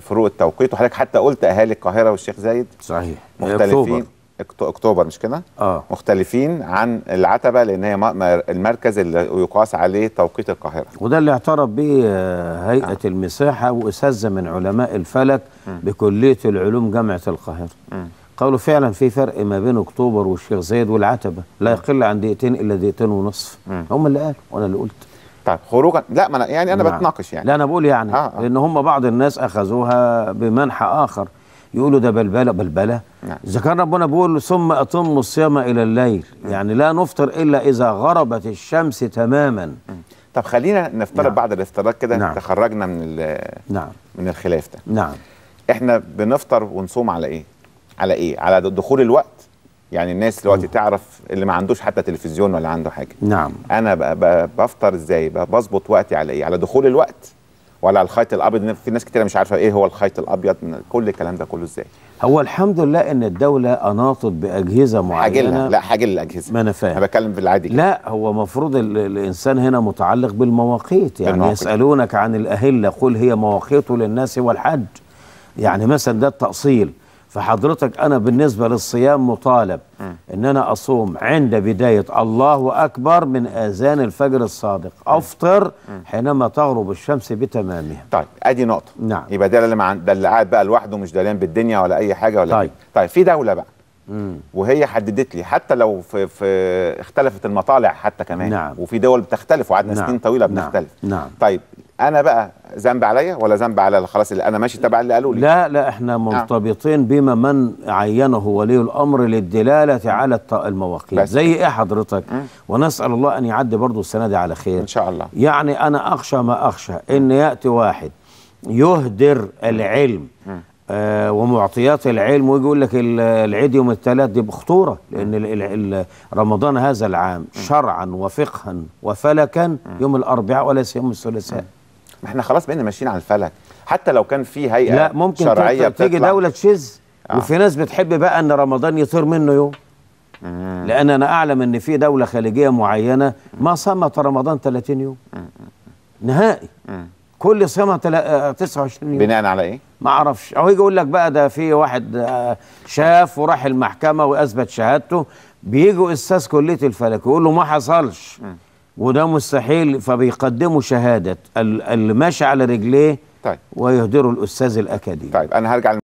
فروق التوقيت. وحضرتك حتى قلت أهالي القاهرة والشيخ زايد صحيح. مختلفين. أكتوبر. مش كده؟ آه. مختلفين عن العتبة لأن هي م- م- المركز اللي يقاس عليه توقيت القاهرة. وده اللي اعترف به آه، هيئة آه. المساحة واساتذه من علماء الفلك بكلية العلوم جامعة القاهرة. قالوا فعلا في فرق ما بين أكتوبر والشيخ زايد والعتبة. لا يقل عن دقيقتين الا دقيقتين ونصف. مم. هم اللي قالوا وأنا اللي قلت. طيب خروجا. لا ما أنا يعني أنا نعم. بتناقش يعني. لا أنا بقول يعني آه، آه. لأن هم بعض الناس أخذوها بمنحى آخر. يقولوا ده بلبله بلبله نعم. إذا كان ربنا بيقول ثم اتموا الصيام إلى الليل يعني لا نفطر إلا إذا غربت الشمس تماما. طب خلينا نفترض نعم. بعض الافتراض كده نعم. تخرجنا من ال- نعم. من الخلاف ده. نعم. إحنا بنفطر ونصوم على إيه؟ على إيه؟ على دخول الوقت. يعني الناس دلوقتي تعرف اللي ما عندوش حتى تلفزيون ولا عنده حاجة. نعم. أنا بفطر إزاي؟ بظبط وقتي على إيه؟ على دخول الوقت ولا على الخيط الأبيض؟ في ناس كتير مش عارفة إيه هو الخيط الأبيض من كل الكلام ده كله إزاي؟ هو الحمد لله إن الدولة أناطت بأجهزة معينة. لا حاجل الأجهزة. ما أنا أنا فاهم بتكلم في العادي. لا هو مفروض ال- الإنسان هنا متعلق بالمواقيت. يعني بالمواقيت. يسألونك عن الأهلة قل هي مواقيت للناس والحج. يعني مثلا ده التأصيل. فحضرتك أنا بالنسبة للصيام مطالب إن أنا أصوم عند بداية الله أكبر من أذان الفجر الصادق أفطر حينما تغرب الشمس بتمامها طيب أدي نقطة نعم. يبقى ده اللي مع ده اللي قاعد بقى لوحده مش دليان بالدنيا ولا أي حاجة ولا طيب. كده. طيب في دولة بقى مم. وهي حددت لي حتى لو في, في اختلفت المطالع حتى كمان نعم. وفي دول بتختلف وقعدنا نعم. سنين طويلة نعم. بنختلف نعم طيب أنا بقى ذنب عليا ولا ذنب على خلاص اللي أنا ماشي تبع اللي قالوا لي؟ لا لا إحنا مرتبطين بما من عينه ولي الأمر للدلالة على الت- المواقيت. زي إيه حضرتك؟ ونسأل الله أن يعدي برضو السنة دي على خير. إن شاء الله. يعني أنا أخشى ما أخشى إن يأتي واحد يهدر العلم آه. ومعطيات العلم ويجي يقول لك ال- العيد يوم الثلاث دي بخطورة لأن ال ال ال رمضان هذا العام شرعا وفقها وفلكا يوم الأربعاء وليس يوم الثلاثاء. ما إحنا خلاص بقينا ماشيين على الفلك. حتى لو كان في هيئة لا ممكن شرعية تيجي. دولة تشذ آه. وفي ناس بتحب بقى إن رمضان يطير منه يوم. لأن أنا أعلم إن في دولة خليجية معينة ما صامت رمضان 30 يوم. نهائي. مم. كل صيامها آه، 29 يوم. بناء على إيه؟ ما أعرفش. أو يجي يقول لك بقى ده في واحد آه، شاف وراح المحكمة وأثبت شهادته. بيجوا أستاذ كلية الفلك يقول له ما حصلش. وده مستحيل فبيقدموا شهادة ال- اللي ماشي على رجليه طيب. ويهدروا الأستاذ الأكاديمي. طيب أنا هرجع